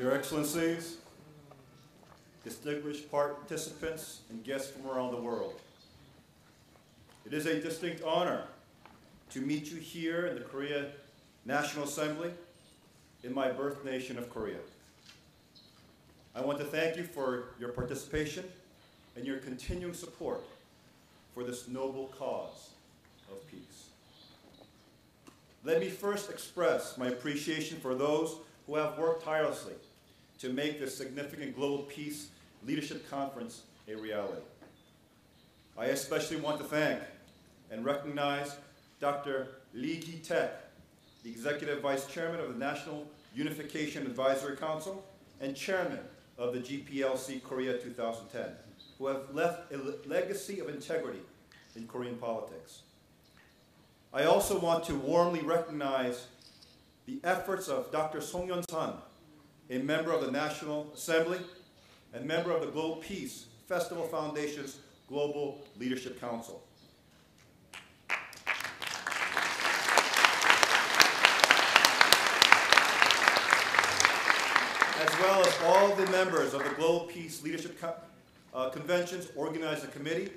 Your Excellencies, distinguished participants, and guests from around the world. It is a distinct honor to meet you here in the Korea National Assembly in my birth nation of Korea. I want to thank you for your participation and your continuing support for this noble cause of peace. Let me first express my appreciation for those who have worked tirelessly to make this significant Global Peace Leadership Conference a reality. I especially want to thank and recognize Dr. Lee Ki-taek, the Executive Vice Chairman of the National Unification Advisory Council and Chairman of the GPLC Korea 2010, who have left a legacy of integrity in Korean politics. I also want to warmly recognize the efforts of Dr. Song Young-sun, a member of the National Assembly and member of the Global Peace Festival Foundation's Global Leadership Council. As well as all the members of the Global Peace Leadership Co uh, Conventions organizing committee,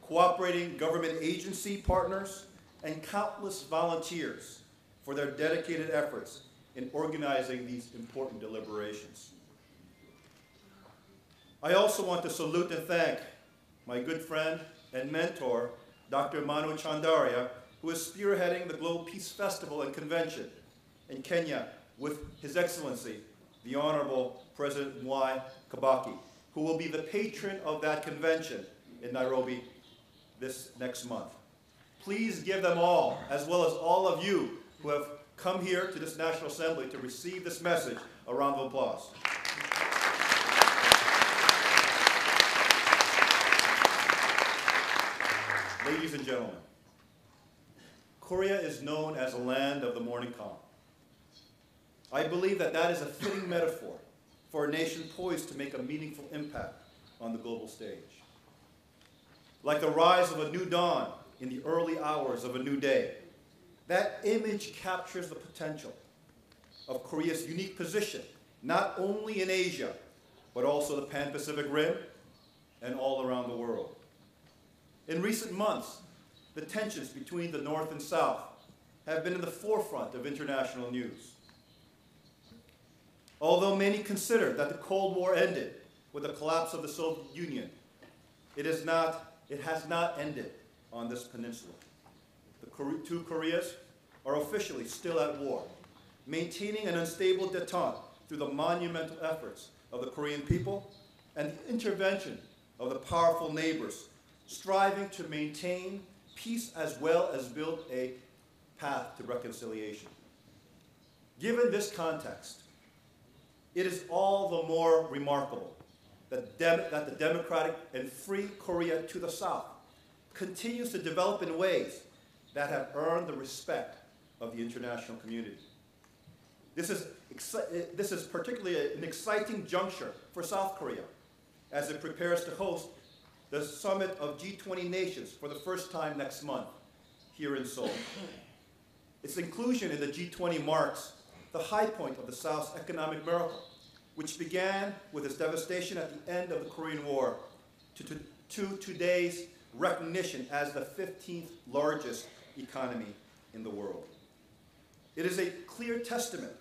cooperating government agency partners, and countless volunteers for their dedicated efforts in organizing these important deliberations. I also want to salute and thank my good friend and mentor, Dr. Manu Chandaria, who is spearheading the Global Peace Festival and Convention in Kenya with His Excellency, the Honorable President Mwai Kibaki, who will be the patron of that convention in Nairobi this next month. Please give them all, as well as all of you who have come here to this National Assembly to receive this message, a round of applause. Ladies and gentlemen, Korea is known as a land of the morning calm. I believe that that is a fitting metaphor for a nation poised to make a meaningful impact on the global stage. Like the rise of a new dawn in the early hours of a new day, that image captures the potential of Korea's unique position, not only in Asia, but also the Pan-Pacific Rim and all around the world. In recent months, the tensions between the North and South have been in the forefront of international news. Although many consider that the Cold War ended with the collapse of the Soviet Union, it, is not, it has not ended on this peninsula. Two Koreas are officially still at war, maintaining an unstable detente through the monumental efforts of the Korean people and the intervention of the powerful neighbors striving to maintain peace as well as build a path to reconciliation. Given this context, it is all the more remarkable that, that, the democratic and free Korea to the south continues to develop in ways that have earned the respect of the international community. This is, eh, this is particularly an exciting juncture for South Korea as it prepares to host the summit of G20 nations for the first time next month here in Seoul. Its inclusion in the G20 marks the high point of the South's economic miracle, which began with its devastation at the end of the Korean War to, to, to today's recognition as the 15th largest economy in the world. It is a clear testament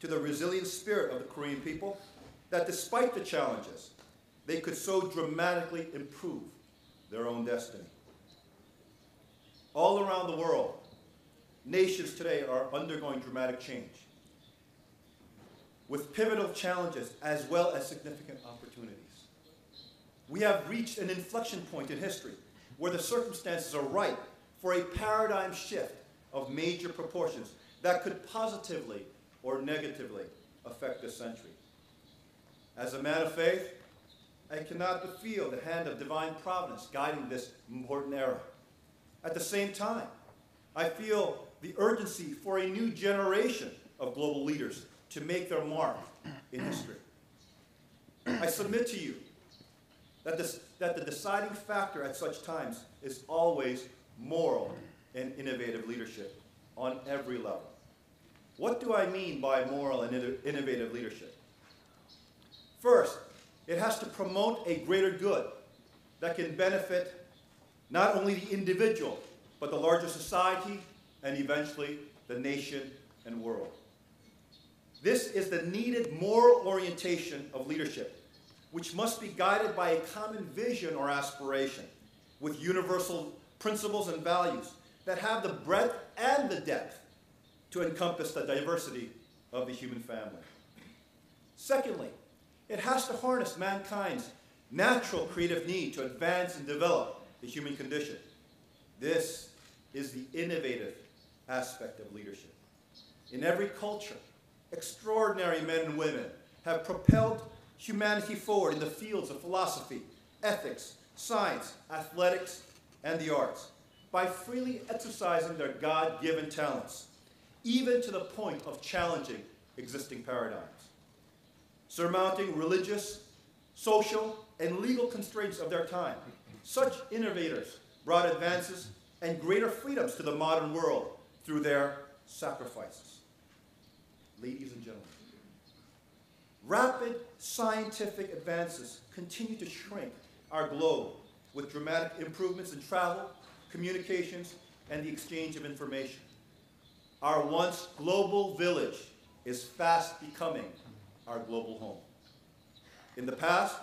to the resilient spirit of the Korean people that despite the challenges, they could so dramatically improve their own destiny. All around the world, nations today are undergoing dramatic change with pivotal challenges as well as significant opportunities. We have reached an inflection point in history where the circumstances are ripe for a paradigm shift of major proportions that could positively or negatively affect this century. As a man of faith, I cannot but feel the hand of divine providence guiding this important era. At the same time, I feel the urgency for a new generation of global leaders to make their mark in history. I submit to you that, this, that the deciding factor at such times is always moral and innovative leadership on every level. What do I mean by moral and innovative leadership? First, it has to promote a greater good that can benefit not only the individual, but the larger society and eventually the nation and world. This is the needed moral orientation of leadership, which must be guided by a common vision or aspiration with universal principles and values that have the breadth and the depth to encompass the diversity of the human family. Secondly, it has to harness mankind's natural creative need to advance and develop the human condition. This is the innovative aspect of leadership. In every culture, extraordinary men and women have propelled humanity forward in the fields of philosophy, ethics, science, athletics, and the arts by freely exercising their God given talents, even to the point of challenging existing paradigms. Surmounting religious, social, and legal constraints of their time, such innovators brought advances and greater freedoms to the modern world through their sacrifices. Ladies and gentlemen, rapid scientific advances continue to shrink our globe with dramatic improvements in travel, communications, and the exchange of information. Our once global village is fast becoming our global home. In the past,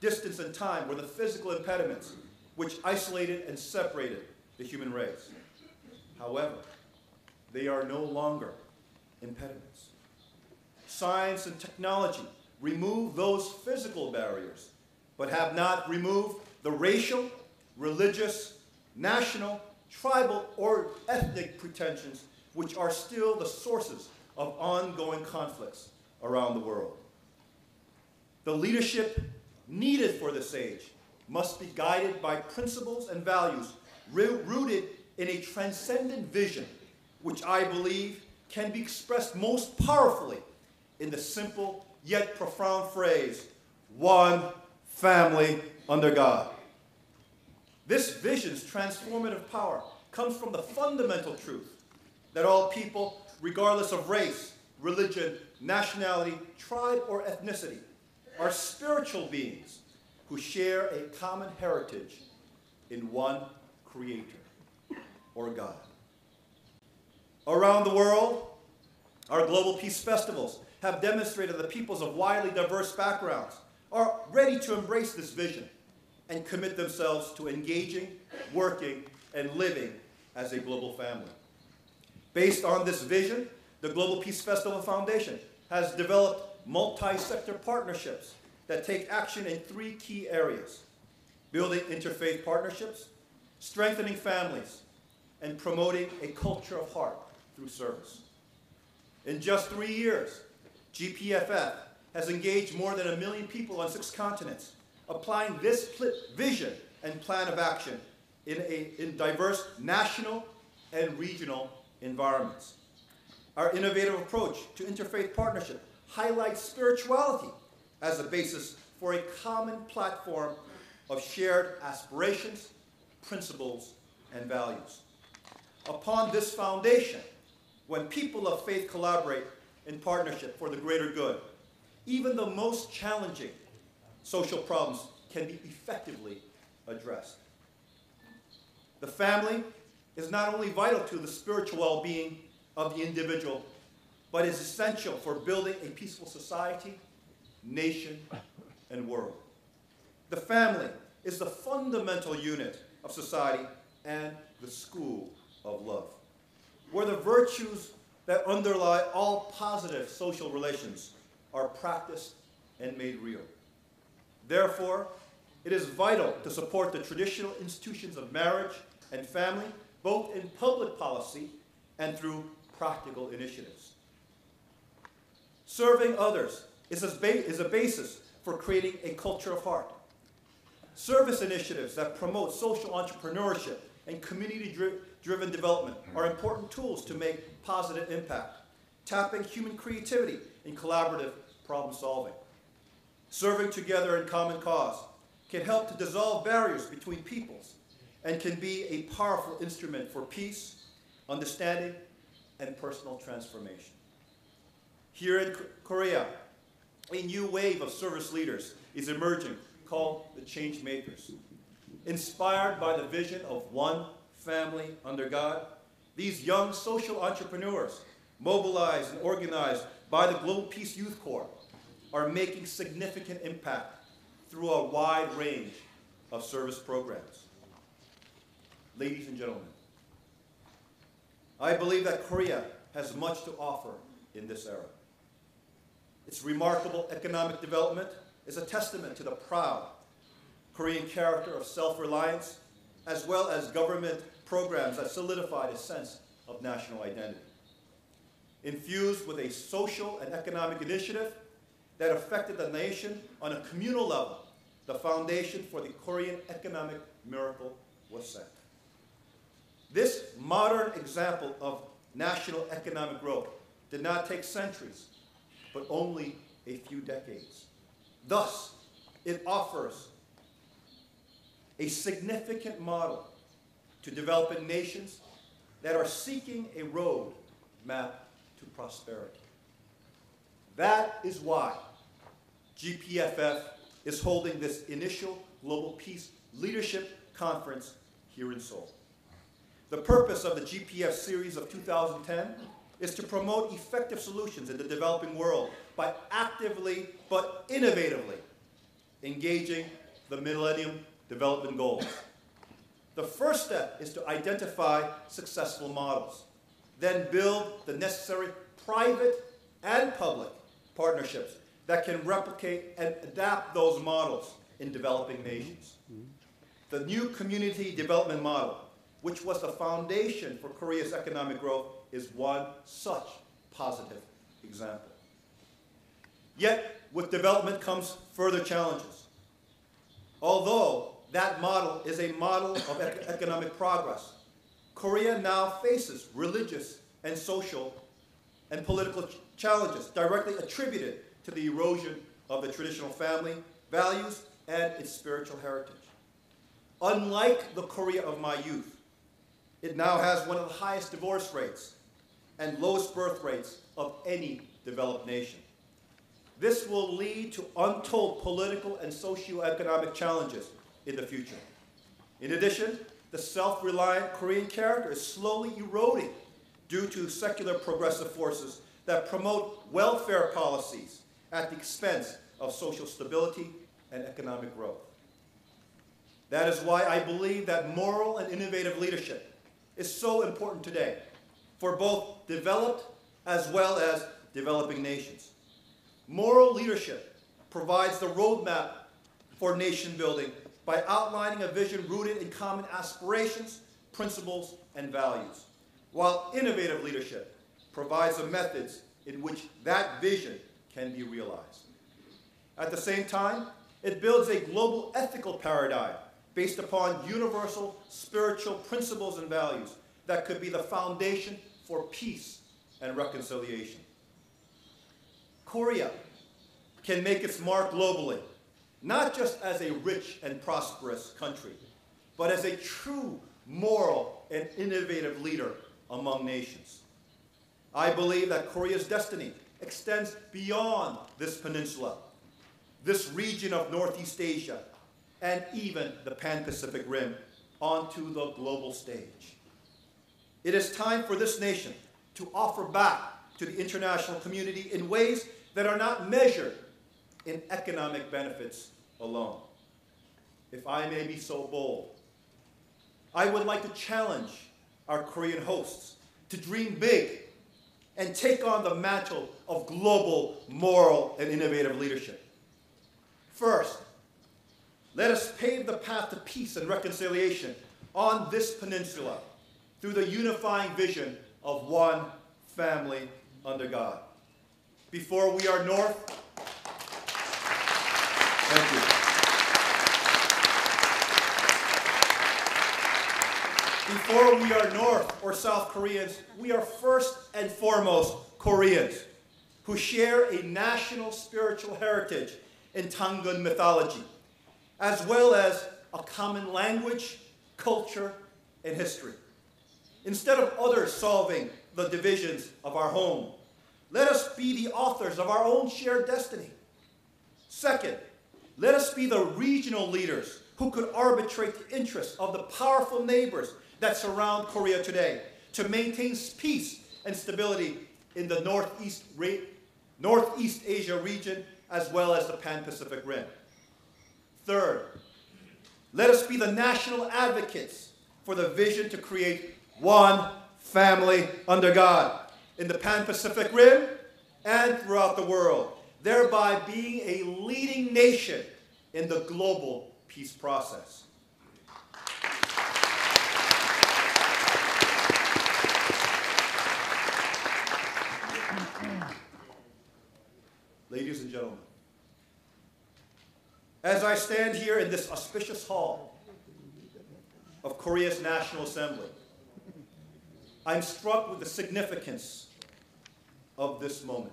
distance and time were the physical impediments which isolated and separated the human race. However, they are no longer impediments. Science and technology remove those physical barriers, but have not removed the racial, religious, national, tribal, or ethnic pretensions which are still the sources of ongoing conflicts around the world. The leadership needed for this age must be guided by principles and values rooted in a transcendent vision, which I believe can be expressed most powerfully in the simple yet profound phrase, one family under God. This vision's transformative power comes from the fundamental truth that all people, regardless of race, religion, nationality, tribe, or ethnicity, are spiritual beings who share a common heritage in one Creator or God. Around the world, our global peace festivals have demonstrated that peoples of widely diverse backgrounds are ready to embrace this vision and commit themselves to engaging, working, and living as a global family. Based on this vision, the Global Peace Festival Foundation has developed multi-sector partnerships that take action in three key areas. Building interfaith partnerships, strengthening families, and promoting a culture of heart through service. In just three years, GPFF has engaged more than a million people on six continents, applying this vision and plan of action in, a, in diverse national and regional environments. Our innovative approach to interfaith partnership highlights spirituality as a basis for a common platform of shared aspirations, principles, and values. Upon this foundation, when people of faith collaborate in partnership for the greater good, even the most challenging social problems can be effectively addressed. The family is not only vital to the spiritual well-being of the individual, but is essential for building a peaceful society, nation, and world. The family is the fundamental unit of society and the school of love, where the virtues that underlie all positive social relations are practiced and made real. Therefore, it is vital to support the traditional institutions of marriage and family, both in public policy and through practical initiatives. Serving others is a, is a basis for creating a culture of heart. Service initiatives that promote social entrepreneurship and community-driven development are important tools to make positive impact, tapping human creativity in collaborative problem solving. Serving together in common cause can help to dissolve barriers between peoples and can be a powerful instrument for peace, understanding, and personal transformation. Here in Korea, a new wave of service leaders is emerging called the Change Makers. Inspired by the vision of one family under God, these young social entrepreneurs, mobilized and organized by the Global Peace Youth Corps, are making significant impact through a wide range of service programs. Ladies and gentlemen, I believe that Korea has much to offer in this era. Its remarkable economic development is a testament to the proud Korean character of self-reliance, as well as government programs that solidified a sense of national identity. Infused with a social and economic initiative that affected the nation on a communal level, the foundation for the Korean economic miracle was set. This modern example of national economic growth did not take centuries, but only a few decades. Thus, it offers a significant model to developing nations that are seeking a road map to prosperity. That is why GPFF is holding this initial Global Peace Leadership Conference here in Seoul. The purpose of the GPF series of 2010 is to promote effective solutions in the developing world by actively but innovatively engaging the Millennium Development Goals. The first step is to identify successful models, then build the necessary private and public partnerships that can replicate and adapt those models in developing nations. The new community development model, which was the foundation for Korea's economic growth, is one such positive example. Yet, with development comes further challenges. Although that model is a model of economic progress, Korea now faces religious and social and political ch challenges directly attributed to the erosion of the traditional family values and its spiritual heritage. Unlike the Korea of my youth, it now has one of the highest divorce rates and lowest birth rates of any developed nation. This will lead to untold political and socio-economic challenges in the future. In addition, the self-reliant Korean character is slowly eroding due to secular progressive forces that promote welfare policies at the expense of social stability and economic growth. That is why I believe that moral and innovative leadership is so important today for both developed as well as developing nations. Moral leadership provides the roadmap for nation building by outlining a vision rooted in common aspirations, principles, and values, while innovative leadership provides the methods in which that vision can be realized. At the same time, it builds a global ethical paradigm based upon universal spiritual principles and values that could be the foundation for peace and reconciliation. Korea can make its mark globally, not just as a rich and prosperous country, but as a true moral and innovative leader among nations. I believe that Korea's destiny extends beyond this peninsula, this region of Northeast Asia, and even the Pan-Pacific Rim onto the global stage. It is time for this nation to offer back to the international community in ways that are not measured in economic benefits alone. If I may be so bold, I would like to challenge our Korean hosts to dream big and take on the mantle of global moral and innovative leadership. First, let us pave the path to peace and reconciliation on this peninsula through the unifying vision of one family under God. Before we are north, thank you. Before we are North or South Koreans, we are first and foremost Koreans who share a national spiritual heritage in Tangun mythology, as well as a common language, culture, and history. Instead of others solving the divisions of our home, let us be the authors of our own shared destiny Second, let us be the regional leaders who could arbitrate the interests of the powerful neighbors that surround Korea today to maintain peace and stability in the Northeast, Northeast Asia region as well as the Pan-Pacific Rim. Third, let us be the national advocates for the vision to create one family under God in the Pan-Pacific Rim and throughout the world, thereby being a leading nation in the global peace process. Ladies and gentlemen, as I stand here in this auspicious hall of Korea's National Assembly, I'm struck with the significance of this moment.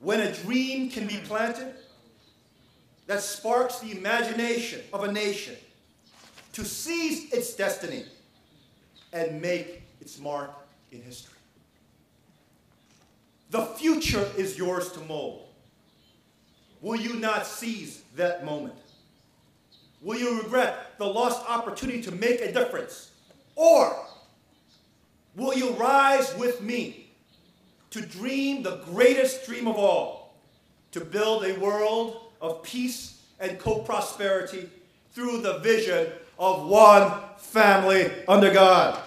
When a dream can be planted that sparks the imagination of a nation to seize its destiny and make its mark in history. The future is yours to mold. Will you not seize that moment? Will you regret the lost opportunity to make a difference? Or will you rise with me to dream the greatest dream of all, to build a world of peace and co-prosperity through the vision of one family under God?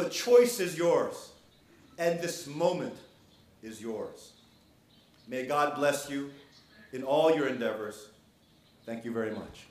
The choice is yours, and this moment is yours. May God bless you in all your endeavors. Thank you very much.